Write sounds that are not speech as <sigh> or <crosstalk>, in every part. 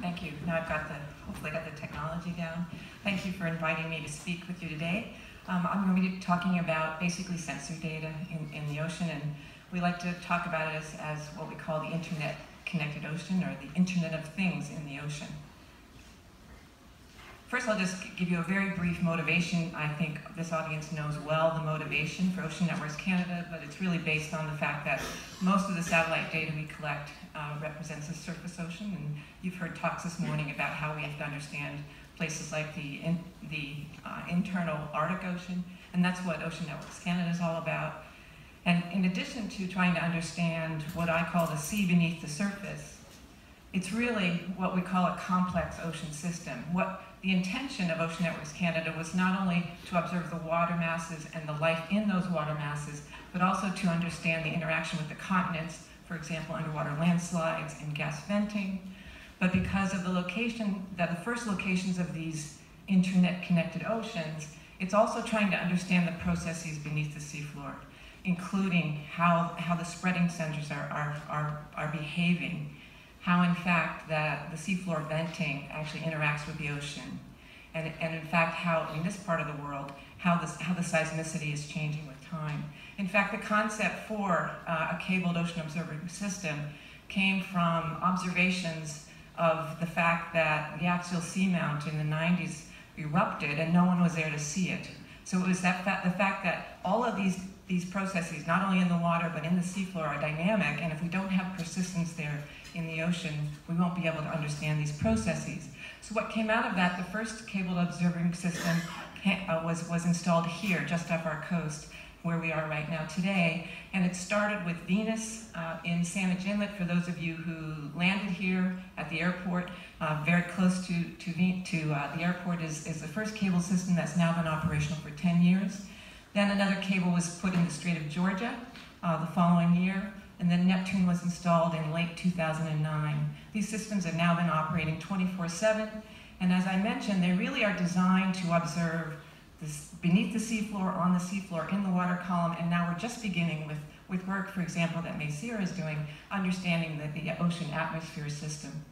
Thank you. Now I've got the, hopefully got the technology down. Thank you for inviting me to speak with you today. Um, I'm going to be talking about basically sensor data in, in the ocean, and we like to talk about it as, as what we call the internet connected ocean or the internet of things in the ocean. First, I'll just give you a very brief motivation. I think this audience knows well the motivation for Ocean Networks Canada, but it's really based on the fact that most of the satellite data we collect uh, represents the surface ocean, and you've heard talks this morning about how we have to understand places like the, in, the uh, internal Arctic Ocean, and that's what Ocean Networks Canada is all about. And in addition to trying to understand what I call the sea beneath the surface, it's really what we call a complex ocean system. What the intention of Ocean Networks Canada was not only to observe the water masses and the life in those water masses, but also to understand the interaction with the continents, for example, underwater landslides and gas venting. But because of the location, that the first locations of these internet-connected oceans, it's also trying to understand the processes beneath the seafloor, including how, how the spreading centers are, are, are, are behaving how in fact that the seafloor venting actually interacts with the ocean. And, and in fact, how in this part of the world, how, this, how the seismicity is changing with time. In fact, the concept for uh, a cabled ocean observing system came from observations of the fact that the axial seamount in the 90s erupted and no one was there to see it. So it was that fa the fact that all of these, these processes, not only in the water but in the seafloor, are dynamic, and if we don't have persistence there, in the ocean, we won't be able to understand these processes. So what came out of that, the first cabled observing system uh, was, was installed here, just off our coast, where we are right now today. And it started with Venus uh, in Saanich Inlet, for those of you who landed here at the airport, uh, very close to, to, to uh, the airport is, is the first cable system that's now been operational for 10 years. Then another cable was put in the Strait of Georgia uh, the following year and then Neptune was installed in late 2009. These systems have now been operating 24-7, and as I mentioned, they really are designed to observe this beneath the seafloor, on the seafloor, in the water column, and now we're just beginning with, with work, for example, that Messire is doing, understanding the, the ocean atmosphere system.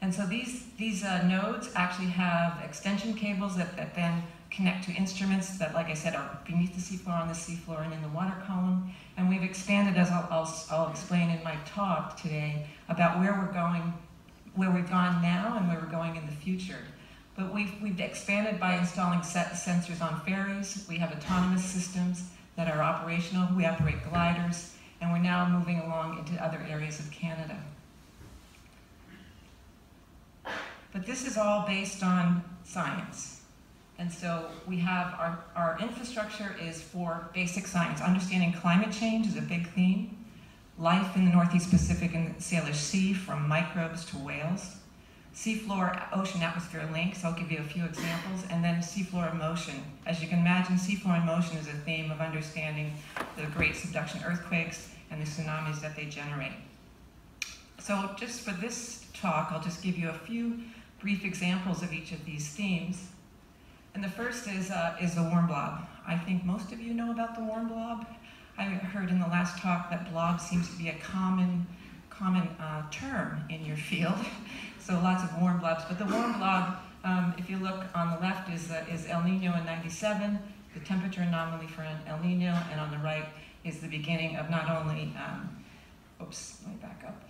And so these, these uh, nodes actually have extension cables that, that then connect to instruments that, like I said, are beneath the seafloor, on the seafloor, and in the water column. And we've expanded, as I'll, I'll, I'll explain in my talk today, about where we're going, where we've gone now and where we're going in the future. But we've, we've expanded by installing set sensors on ferries. We have autonomous systems that are operational. We operate gliders. And we're now moving along into other areas of Canada. But this is all based on science. And so we have our, our infrastructure is for basic science. Understanding climate change is a big theme. Life in the Northeast Pacific and Salish Sea, from microbes to whales. Seafloor ocean atmosphere links, I'll give you a few examples, and then seafloor motion. As you can imagine, seafloor motion is a theme of understanding the great subduction earthquakes and the tsunamis that they generate. So just for this talk, I'll just give you a few brief examples of each of these themes. And the first is, uh, is the warm blob. I think most of you know about the warm blob. I heard in the last talk that blob seems to be a common, common uh, term in your field. <laughs> so lots of warm blobs. But the warm blob, um, if you look on the left, is, uh, is El Nino in 97, the temperature anomaly for an El Nino, and on the right is the beginning of not only, um, oops, let me back up.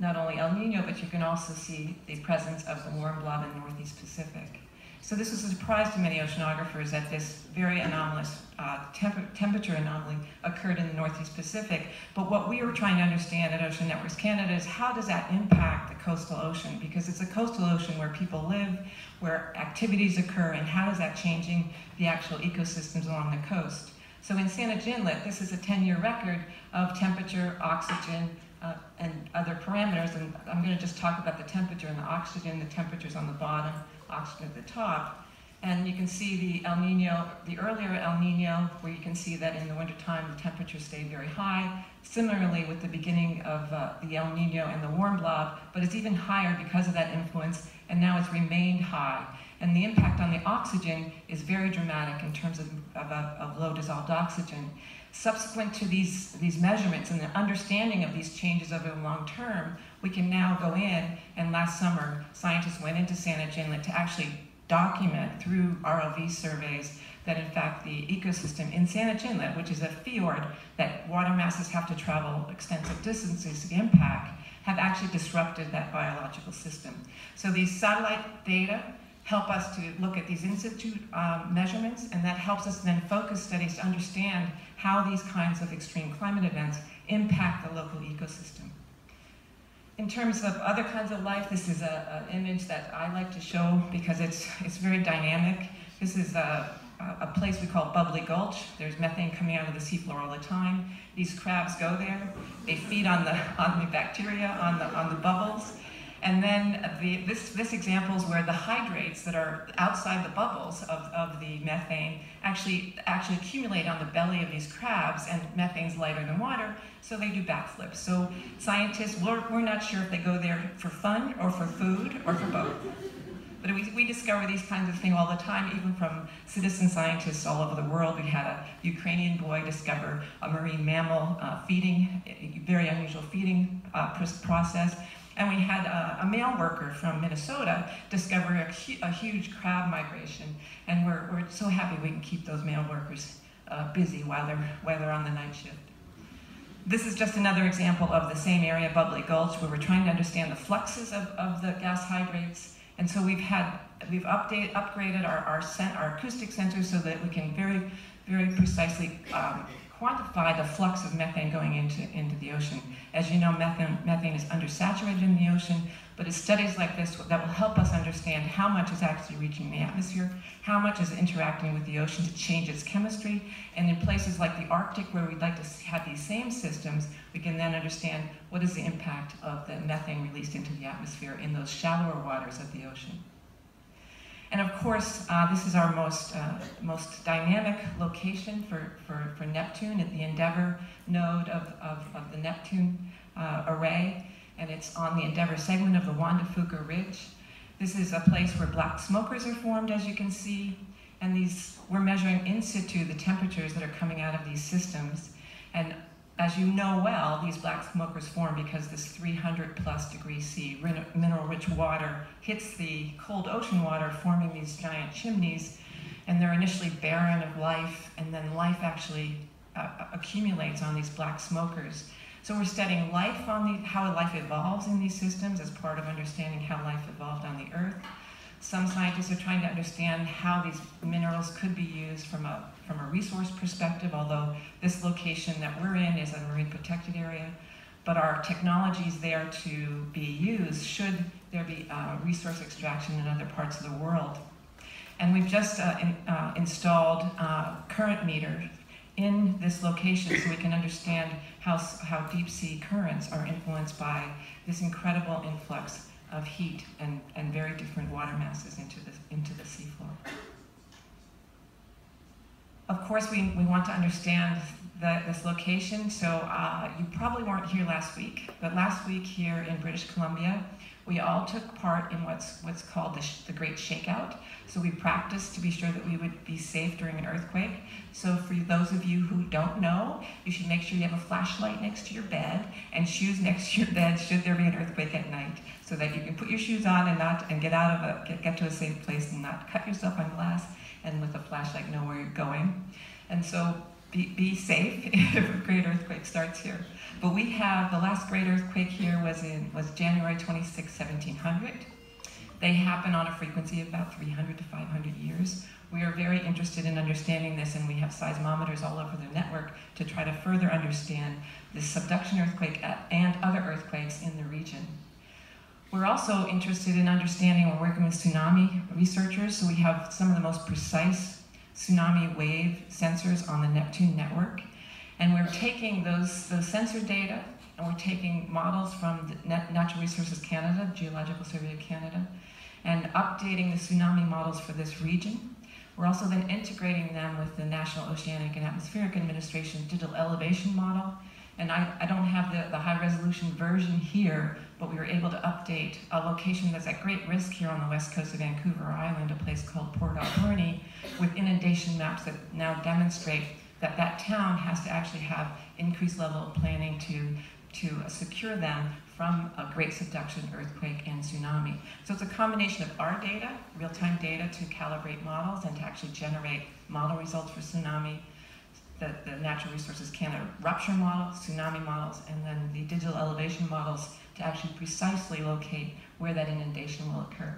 Not only El Nino, but you can also see the presence of the warm blob in the Northeast Pacific. So this was a surprise to many oceanographers that this very anomalous uh, temp temperature anomaly occurred in the Northeast Pacific. But what we were trying to understand at Ocean Networks Canada is how does that impact the coastal ocean? Because it's a coastal ocean where people live, where activities occur, and how is that changing the actual ecosystems along the coast? So in Saanich Inlet, this is a 10-year record of temperature, oxygen, uh, and other parameters, and I'm going to just talk about the temperature and the oxygen. The temperature's on the bottom, oxygen at the top. And you can see the El Nino, the earlier El Nino, where you can see that in the wintertime the temperature stayed very high. Similarly with the beginning of uh, the El Nino and the warm blob, but it's even higher because of that influence, and now it's remained high. And the impact on the oxygen is very dramatic in terms of, of, of low dissolved oxygen. Subsequent to these, these measurements and the understanding of these changes over the long term, we can now go in, and last summer, scientists went into Saanich Inlet to actually document through ROV surveys that in fact the ecosystem in Saanich Inlet, which is a fjord that water masses have to travel extensive distances to impact, have actually disrupted that biological system. So these satellite data help us to look at these in situ um, measurements, and that helps us then focus studies to understand how these kinds of extreme climate events impact the local ecosystem. In terms of other kinds of life, this is an image that I like to show because it's, it's very dynamic. This is a, a place we call Bubbly Gulch. There's methane coming out of the seafloor all the time. These crabs go there. They feed on the, on the bacteria, on the, on the bubbles. And then the, this, this example is where the hydrates that are outside the bubbles of, of the methane actually, actually accumulate on the belly of these crabs, and methane's lighter than water, so they do backflips. So scientists, we're, we're not sure if they go there for fun or for food or for both. But we, we discover these kinds of things all the time, even from citizen scientists all over the world. We had a Ukrainian boy discover a marine mammal uh, feeding, very unusual feeding uh, process. And we had a, a, male worker from Minnesota discover a, a, huge crab migration. And we're, we're so happy we can keep those male workers uh, busy while they're, while they're on the night shift. This is just another example of the same area, Bubbly Gulch, where we're trying to understand the fluxes of, of the gas hydrates. And so we've had, we've update, upgraded our, our, our acoustic sensors so that we can very, very precisely um, quantify the flux of methane going into, into the ocean. As you know, methane, methane is undersaturated in the ocean, but it's studies like this that will help us understand how much is actually reaching the atmosphere, how much is interacting with the ocean to change its chemistry, and in places like the Arctic where we'd like to have these same systems, we can then understand what is the impact of the methane released into the atmosphere in those shallower waters of the ocean. And of course, uh, this is our most, uh, most dynamic location for, for, for, Neptune at the Endeavour node of, of, of the Neptune uh, array. And it's on the Endeavour segment of the Juan de Fuca Ridge. This is a place where black smokers are formed, as you can see. And these, we're measuring in situ the temperatures that are coming out of these systems. And as you know well, these black smokers form because this 300 plus degree C mineral rich water hits the cold ocean water, forming these giant chimneys. And they're initially barren of life, and then life actually uh, accumulates on these black smokers. So we're studying life on the, how life evolves in these systems as part of understanding how life evolved on the Earth. Some scientists are trying to understand how these minerals could be used from a, from a resource perspective, although this location that we're in is a marine protected area. But our technology is there to be used should there be uh, resource extraction in other parts of the world. And we've just uh, in, uh, installed uh, current meters in this location so we can understand how, how deep sea currents are influenced by this incredible influx of heat and, and very different water masses into the, into the seafloor. Of course, we, we want to understand the, this location, so uh, you probably weren't here last week, but last week here in British Columbia, we all took part in what's, what's called the, the Great Shakeout. So we practiced to be sure that we would be safe during an earthquake. So for those of you who don't know, you should make sure you have a flashlight next to your bed and shoes next to your bed should there be an earthquake at night so that you can put your shoes on and not and get out of a, get, get to a safe place and not cut yourself on glass and with a flashlight know where you're going. And so be, be safe <laughs> if a great earthquake starts here. But we have, the last great earthquake here was in was January 26, 1700. They happen on a frequency of about 300 to 500 years. We are very interested in understanding this, and we have seismometers all over the network to try to further understand this subduction earthquake and other earthquakes in the region. We're also interested in understanding, we're working with tsunami researchers, so we have some of the most precise tsunami wave sensors on the Neptune network. And we're taking those, those sensor data and we're taking models from Natural Resources Canada, Geological Survey of Canada, and updating the tsunami models for this region. We're also then integrating them with the National Oceanic and Atmospheric Administration digital elevation model. And I, I don't have the, the high resolution version here, but we were able to update a location that's at great risk here on the west coast of Vancouver Island, a place called Port Alberni, with inundation maps that now demonstrate that that town has to actually have increased level of planning to, to secure them from a great subduction, earthquake, and tsunami. So it's a combination of our data, real-time data to calibrate models and to actually generate model results for tsunami, the, the Natural Resources Canada rupture model, tsunami models, and then the digital elevation models to actually precisely locate where that inundation will occur.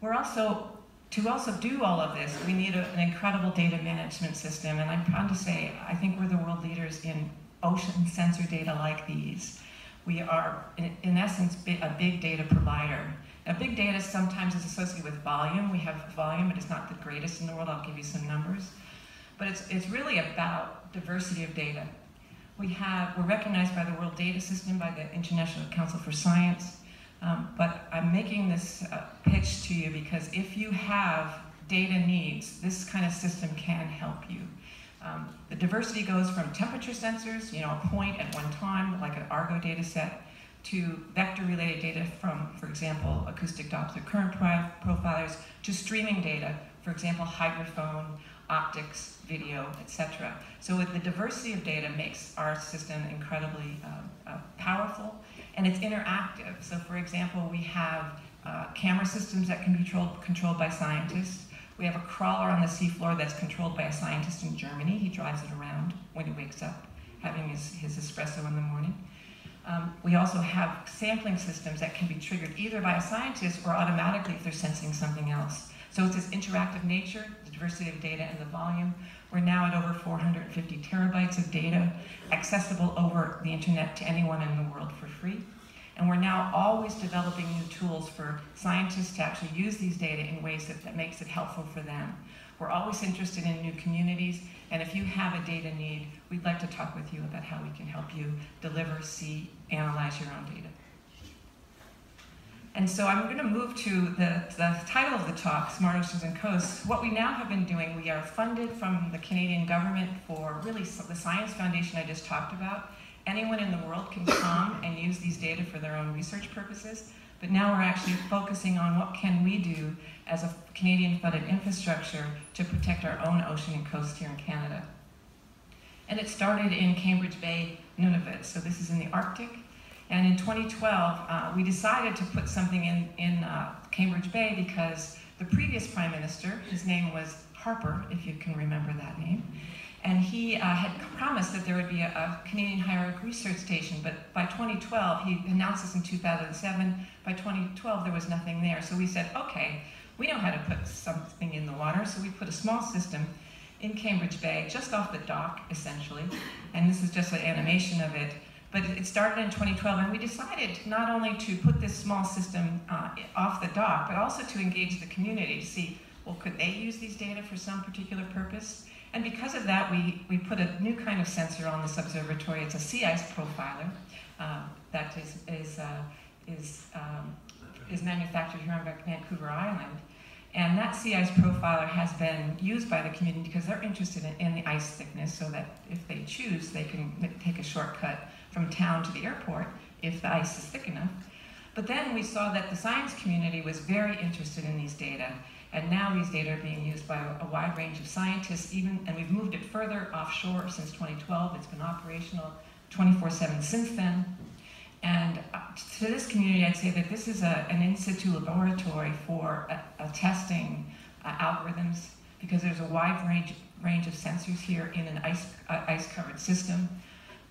We're also, to also do all of this, we need a, an incredible data management system, and I'm proud to say I think we're the world leaders in ocean sensor data like these. We are, in, in essence, a big data provider. Now, big data sometimes is associated with volume. We have volume, but it's not the greatest in the world. I'll give you some numbers. But it's, it's really about diversity of data. We have, we're recognized by the World Data System, by the International Council for Science, um, but I'm making this uh, pitch to you because if you have data needs, this kind of system can help you. Um, the diversity goes from temperature sensors, you know, a point at one time, like an Argo data set, to vector-related data from, for example, acoustic Doppler current profilers, to streaming data, for example, hydrophone, optics, video, etc. So with the diversity of data makes our system incredibly uh, uh, powerful, and it's interactive. So for example, we have uh, camera systems that can be controlled, controlled by scientists. We have a crawler on the seafloor that's controlled by a scientist in Germany. He drives it around when he wakes up, having his, his espresso in the morning. Um, we also have sampling systems that can be triggered either by a scientist or automatically if they're sensing something else. So it's this interactive nature, the diversity of data and the volume. We're now at over 450 terabytes of data, accessible over the internet to anyone in the world for free. And we're now always developing new tools for scientists to actually use these data in ways that, that makes it helpful for them. We're always interested in new communities, and if you have a data need, we'd like to talk with you about how we can help you deliver, see, analyze your own data. And so I'm going to move to the, the title of the talk, Smart Oceans and Coasts. What we now have been doing, we are funded from the Canadian government for really the Science Foundation I just talked about. Anyone in the world can come and use these data for their own research purposes. But now we're actually focusing on what can we do as a Canadian funded infrastructure to protect our own ocean and coast here in Canada. And it started in Cambridge Bay, Nunavut. So this is in the Arctic. And in 2012, uh, we decided to put something in, in uh, Cambridge Bay because the previous prime minister, his name was Harper, if you can remember that name, and he uh, had promised that there would be a, a, Canadian Higher Research Station, but by 2012, he announced this in 2007, by 2012 there was nothing there. So we said, okay, we know how to put something in the water, so we put a small system in Cambridge Bay, just off the dock, essentially, and this is just an animation of it. But it started in 2012, and we decided not only to put this small system uh, off the dock, but also to engage the community to see, well, could they use these data for some particular purpose? And because of that, we, we put a new kind of sensor on this observatory. It's a sea ice profiler uh, that is, is, uh, is, um, is manufactured here on Vancouver Island. And that sea ice profiler has been used by the community because they're interested in, in, the ice thickness so that if they choose, they can take a shortcut from town to the airport if the ice is thick enough. But then we saw that the science community was very interested in these data. And now these data are being used by a, wide range of scientists, even, and we've moved it further offshore since 2012. It's been operational 24-7 since then. And uh, to this community, I'd say that this is a, an in situ laboratory for a, a testing uh, algorithms because there's a wide range, range of sensors here in an ice, uh, ice covered system.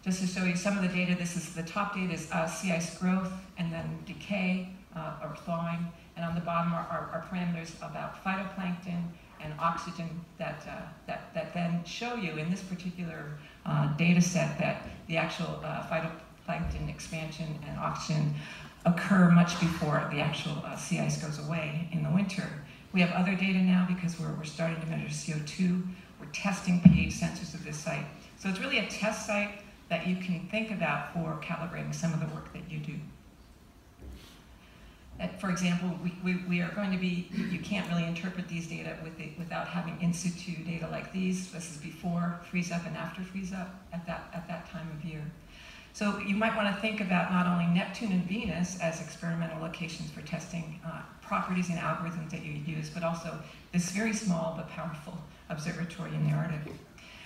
Just to show you some of the data, this is the top data is uh, sea ice growth and then decay uh, or thawing. And on the bottom are, are, are parameters about phytoplankton and oxygen that, uh, that, that then show you in this particular data set that the actual phytoplankton expansion and oxygen occur much before the actual uh, sea ice goes away in the winter. We have other data now because we're, we're starting to measure CO2. We're testing pH sensors at this site. So it's really a test site that you can think about for calibrating some of the work that you do. For example, we, we, we, are going to be, you can't really interpret these data with the, without having in situ data like these. This is before freeze up and after freeze up at that, at that time of year. So you might want to think about not only Neptune and Venus as experimental locations for testing uh, properties and algorithms that you use, but also this very small but powerful observatory in the Arctic.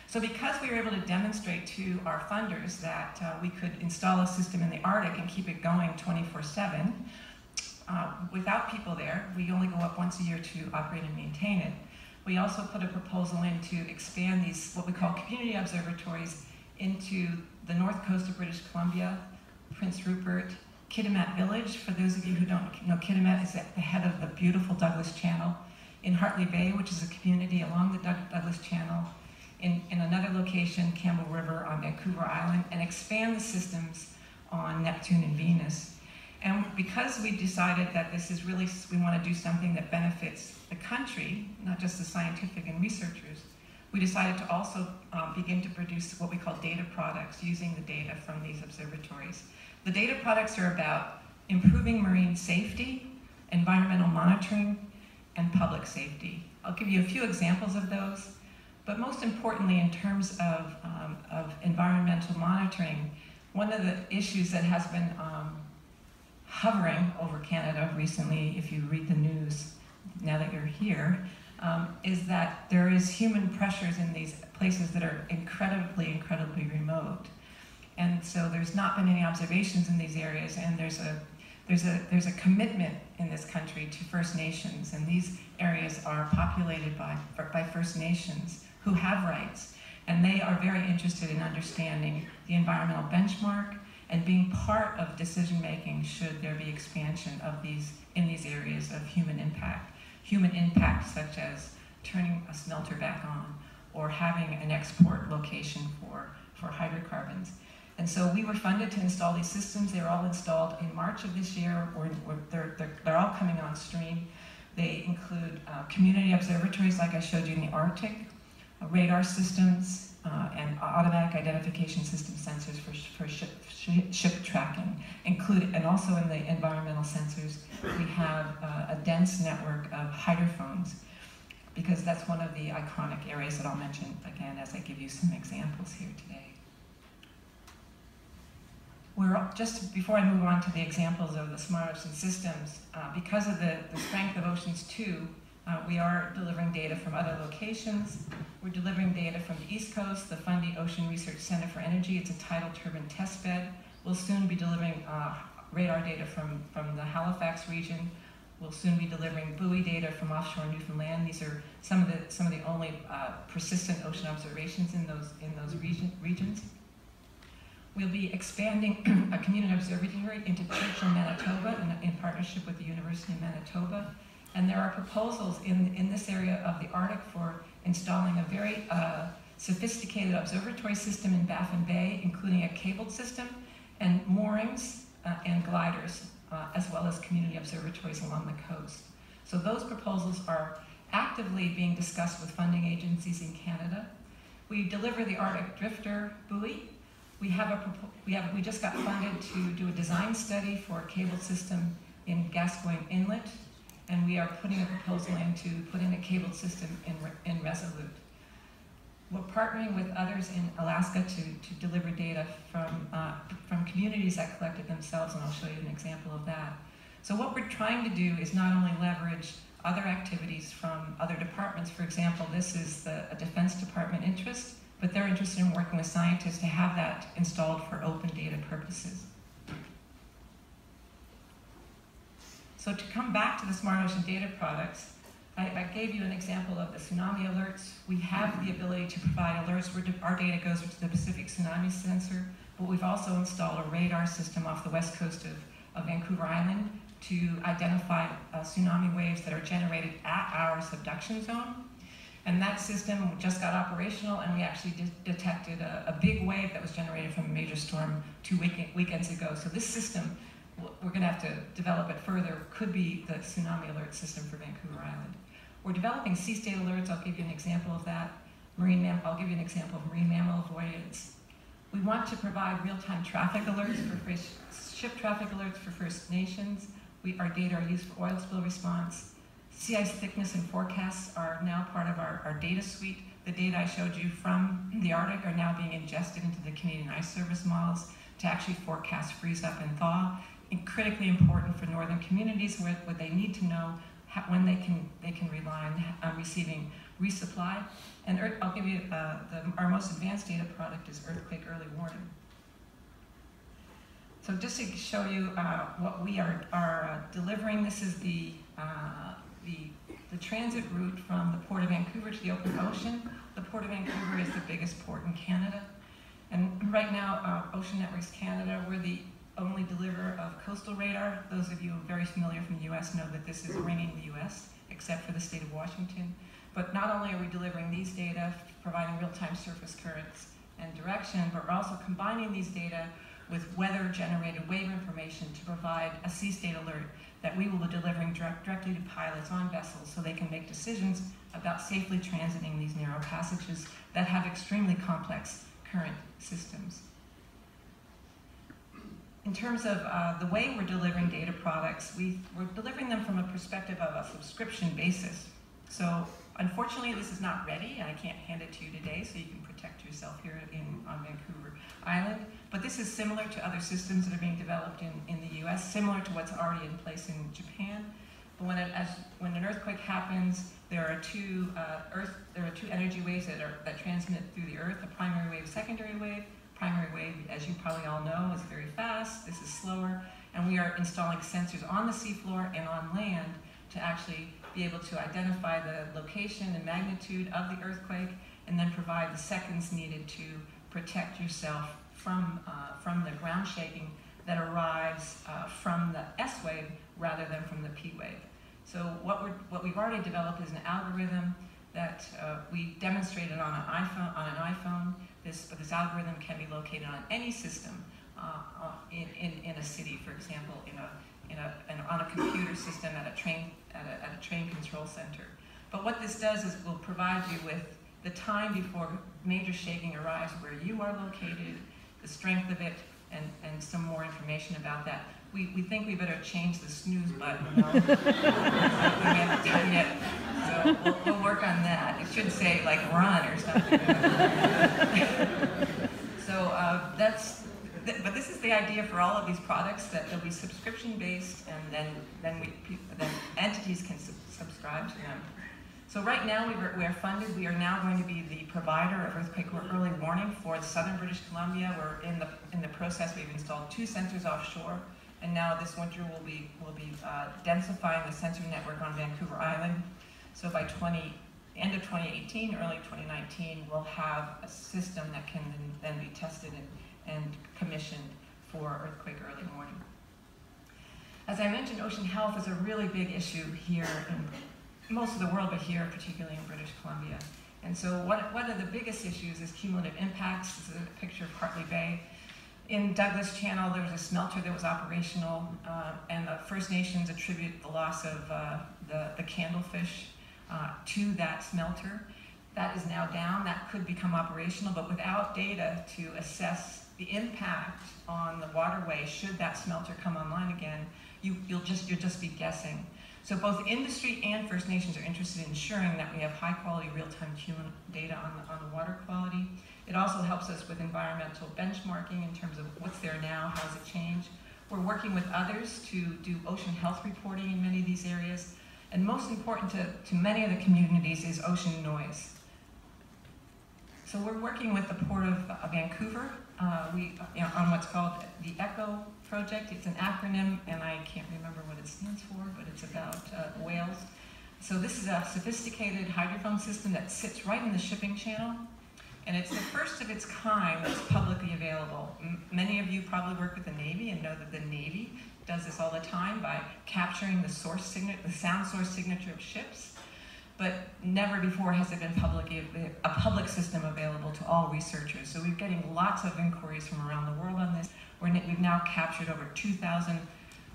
So because we were able to demonstrate to our funders that uh, we could install a system in the Arctic and keep it going 24-7, uh, without people there, we only go up once a year to operate and maintain it. We also put a proposal in to expand these, what we call community observatories, into the north coast of British Columbia, Prince Rupert, Kitimat Village. For those of you who don't know, Kitimat is at the head of the beautiful Douglas Channel. In Hartley Bay, which is a community along the Douglas Channel. In, in another location, Campbell River on Vancouver Island, and expand the systems on Neptune and Venus. And because we decided that this is really, we want to do something that benefits the country, not just the scientific and researchers, we decided to also um, begin to produce what we call data products using the data from these observatories. The data products are about improving marine safety, environmental monitoring, and public safety. I'll give you a few examples of those, but most importantly, in terms of, um, of environmental monitoring, one of the issues that has been um, hovering over Canada recently, if you read the news now that you're here, um, is that there is human pressures in these places that are incredibly, incredibly remote. And so there's not been any observations in these areas, and there's a there's a there's a commitment in this country to First Nations, and these areas are populated by by First Nations who have rights, and they are very interested in understanding the environmental benchmark and being part of decision making should there be expansion of these in these areas of human impact human impact, such as turning a smelter back on or having an export location for, for hydrocarbons. And so we were funded to install these systems. They were all installed in March of this year, or, or they're, they're, they're, all coming on stream. They include uh, community observatories, like I showed you in the Arctic, uh, radar systems, uh, and automatic identification system sensors for, for ship, tracking, included, and also in the environmental sensors, we have uh, a dense network of hydrophones, because that's one of the iconic areas that I'll mention again as I give you some examples here today. We're just before I move on to the examples of the smart ocean systems, uh, because of the, the strength of Oceans 2, uh, we are delivering data from other locations. We're delivering data from the East Coast, the Fundy Ocean Research Center for Energy. It's a tidal turbine test bed. We'll soon be delivering uh, radar data from, from the Halifax region. We'll soon be delivering buoy data from offshore Newfoundland. These are some of the, some of the only uh, persistent ocean observations in those, in those region, regions. We'll be expanding <clears throat> a community observatory into Churchill, Manitoba, in, in partnership with the University of Manitoba. And there are proposals in, in this area of the Arctic for installing a very uh, sophisticated observatory system in Baffin Bay, including a cabled system and moorings uh, and gliders, uh, as well as community observatories along the coast. So those proposals are actively being discussed with funding agencies in Canada. We deliver the Arctic Drifter buoy. We have a we have we just got funded to do a design study for a cable system in Gascoyne Inlet and we are putting a proposal in to put in a cable system in, in Resolute. We're partnering with others in Alaska to, to deliver data from, uh, from communities that collected themselves, and I'll show you an example of that. So what we're trying to do is not only leverage other activities from other departments. For example, this is the, a Defense Department interest, but they're interested in working with scientists to have that installed for open data purposes. So to come back to the Smart Ocean data products, I, I, gave you an example of the tsunami alerts. We have the ability to provide alerts our data goes to the Pacific Tsunami Center, but we've also installed a radar system off the west coast of, of Vancouver Island to identify uh, tsunami waves that are generated at our subduction zone. And that system just got operational, and we actually de detected a, a, big wave that was generated from a major storm two week weekends ago. So this system we're going to have to develop it further, could be the tsunami alert system for Vancouver Island. We're developing sea state alerts. I'll give you an example of that. Marine mam I'll give you an example of marine mammal avoidance. We want to provide real-time traffic alerts for fish, ship traffic alerts for First Nations. We, our data are used for oil spill response. Sea ice thickness and forecasts are now part of our, our data suite. The data I showed you from the Arctic are now being ingested into the Canadian Ice Service models to actually forecast freeze up and thaw. And critically important for northern communities where they need to know when they can, they can rely on, on receiving resupply. And earth, I'll give you, uh, the, our most advanced data product is earthquake early warning. So just to show you uh, what we are, are uh, delivering, this is the, uh, the, the transit route from the Port of Vancouver to the open ocean. The Port of Vancouver is the biggest port in Canada. And right now, uh, Ocean Networks Canada, we're the only deliverer of coastal radar. Those of you very familiar from the US know that this is ringing the US, except for the state of Washington. But not only are we delivering these data, providing real-time surface currents and direction, but we're also combining these data with weather-generated wave information to provide a sea state alert that we will be delivering direct, directly to pilots on vessels so they can make decisions about safely transiting these narrow passages that have extremely complex current systems. In terms of uh, the way we're delivering data products, we, we're delivering them from a perspective of a subscription basis. So unfortunately, this is not ready, and I can't hand it to you today, so you can protect yourself here in, on Vancouver Island. But this is similar to other systems that are being developed in, in the US, similar to what's already in place in Japan. But when, it, as, when an earthquake happens, there are two uh, earth, there are two energy waves that, are, that transmit through the earth, a primary wave, secondary wave. Primary wave, as you probably all know, is very fast. This is slower. And we are installing sensors on the seafloor and on land to actually be able to identify the location and magnitude of the earthquake and then provide the seconds needed to protect yourself from, uh, from the ground shaking that arrives uh, from the S wave rather than from the P wave. So what, we're, what we've already developed is an algorithm that uh, we demonstrated on an iPhone. On an iPhone, this, but this algorithm can be located on any system uh, uh, in, in, in a city, for example, in a, in a, an, on a computer system at a train at a, at a train control center. But what this does is will provide you with the time before major shaking arrives, where you are located, the strength of it, and, and some more information about that we, we think we better change the snooze button. No? <laughs> we haven't done yet. So we'll, we'll, work on that. It should say like run or something. <laughs> so uh, that's, th but this is the idea for all of these products that they'll be subscription based and then, then, we, then entities can sub subscribe to them. So right now we are, we are funded. We are now going to be the provider of earthquake early warning for the southern British Columbia. We're in the, in the process. We've installed two sensors offshore and now this winter we'll be, we'll be uh, densifying the sensor network on Vancouver Island. So by 20, end of 2018, early 2019, we'll have a system that can then be tested and, and commissioned for earthquake early warning. As I mentioned, ocean health is a really big issue here in most of the world, but here particularly in British Columbia. And so what, one of the biggest issues is cumulative impacts. This is a picture of Hartley Bay in Douglas Channel, there was a smelter that was operational, uh, and the First Nations attribute the loss of uh, the, the candlefish uh, to that smelter. That is now down. That could become operational, but without data to assess the impact on the waterway should that smelter come online again, you, you'll just you'll just be guessing. So both industry and First Nations are interested in ensuring that we have high quality real-time data on the, on the water quality. It also helps us with environmental benchmarking in terms of what's there now, how's it changed. We're working with others to do ocean health reporting in many of these areas. And most important to, to many of the communities is ocean noise. So we're working with the Port of Vancouver uh, we, you know, on what's called the ECHO project. It's an acronym, and I can't remember what it stands for, but it's about uh, whales. So this is a sophisticated hydrophone system that sits right in the shipping channel and it's the first of its kind that's publicly available. M many of you probably work with the Navy and know that the Navy does this all the time by capturing the source signature, the sound source signature of ships. But never before has it been publicly, a public system available to all researchers. So we're getting lots of inquiries from around the world on this. we we've now captured over 2,000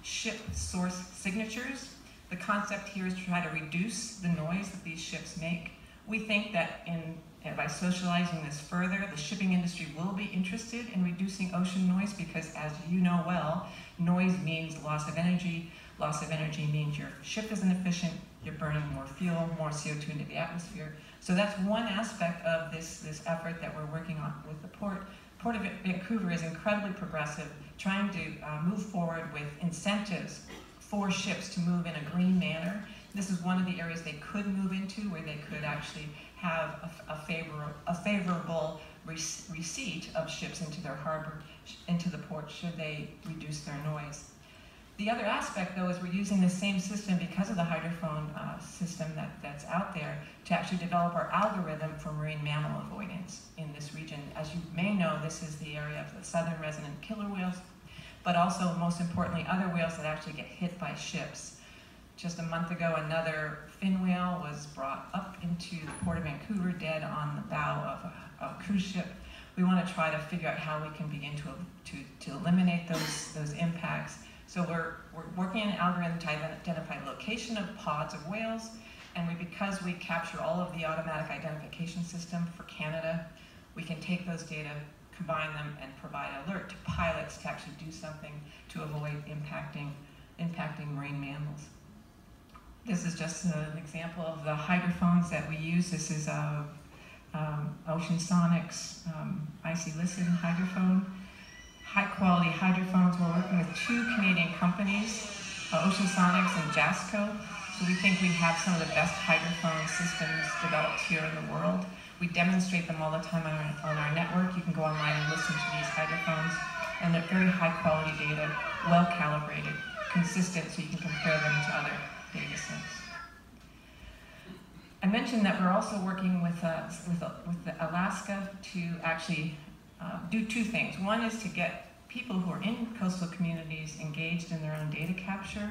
ship source signatures. The concept here is to try to reduce the noise that these ships make. We think that in by socializing this further, the shipping industry will be interested in reducing ocean noise because, as you know well, noise means loss of energy. Loss of energy means your ship isn't efficient, you're burning more fuel, more CO2 into the atmosphere. So that's one aspect of this, this effort that we're working on with the port. Port of Vancouver is incredibly progressive, trying to uh, move forward with incentives for ships to move in a green manner. This is one of the areas they could move into where they could actually have a, a, favor, a favorable receipt of ships into their harbor, into the port, should they reduce their noise. The other aspect, though, is we're using the same system because of the hydrophone uh, system that, that's out there to actually develop our algorithm for marine mammal avoidance in this region. As you may know, this is the area of the southern resident killer whales, but also, most importantly, other whales that actually get hit by ships. Just a month ago, another fin whale was brought up into the port of Vancouver dead on the bow of a, a cruise ship. We want to try to figure out how we can begin to, to, to eliminate those, those impacts so we're, we're working an algorithm to identify location of pods of whales, and we, because we capture all of the automatic identification system for Canada, we can take those data, combine them, and provide alert to pilots to actually do something to avoid impacting, impacting marine mammals. This is just an example of the hydrophones that we use. This is a um, Ocean Sonics um, icListen hydrophone high quality hydrophones. We're working with two Canadian companies, uh, Ocean Sonics and Jasco. So we think we have some of the best hydrophone systems developed here in the world. We demonstrate them all the time on our, on our network. You can go online and listen to these hydrophones. And they're very high quality data, well calibrated, consistent so you can compare them to other data sets. I mentioned that we're also working with, uh, with, with Alaska to actually uh, do two things. One is to get people who are in coastal communities engaged in their own data capture,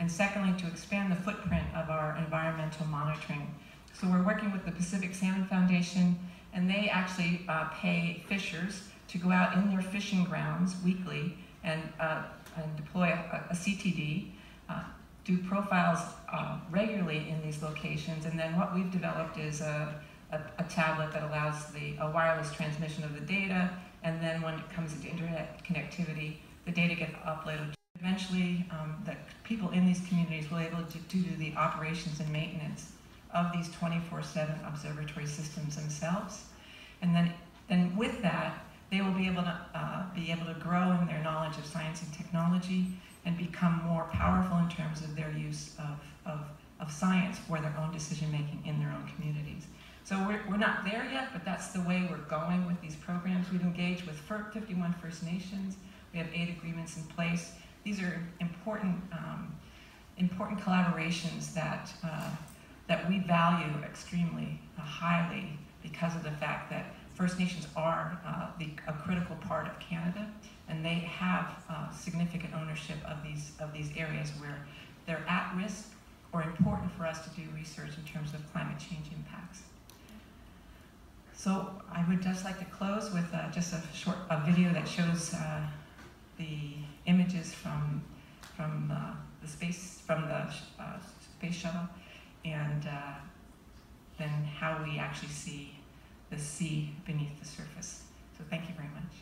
and secondly, to expand the footprint of our environmental monitoring. So we're working with the Pacific Salmon Foundation, and they actually uh, pay fishers to go out in their fishing grounds weekly and, uh, and deploy a, a CTD, uh, do profiles uh, regularly in these locations, and then what we've developed is a a, a tablet that allows the a wireless transmission of the data, and then when it comes into internet connectivity, the data gets uploaded. Eventually, um, the people in these communities will be able to, do the operations and maintenance of these 24-7 observatory systems themselves. And then, then with that, they will be able to uh, be able to grow in their knowledge of science and technology and become more powerful in terms of their use of, of, of science for their own decision making in their own communities. So we're, we're not there yet, but that's the way we're going with these programs. We've engaged with 51 First Nations. We have eight agreements in place. These are important, um, important collaborations that, uh, that we value extremely uh, highly because of the fact that First Nations are uh, the, a critical part of Canada, and they have uh, significant ownership of these, of these areas where they're at risk or important for us to do research in terms of climate change impacts. So I would just like to close with uh, just a short a video that shows uh, the images from from uh, the space from the uh, space shuttle, and uh, then how we actually see the sea beneath the surface. So thank you very much.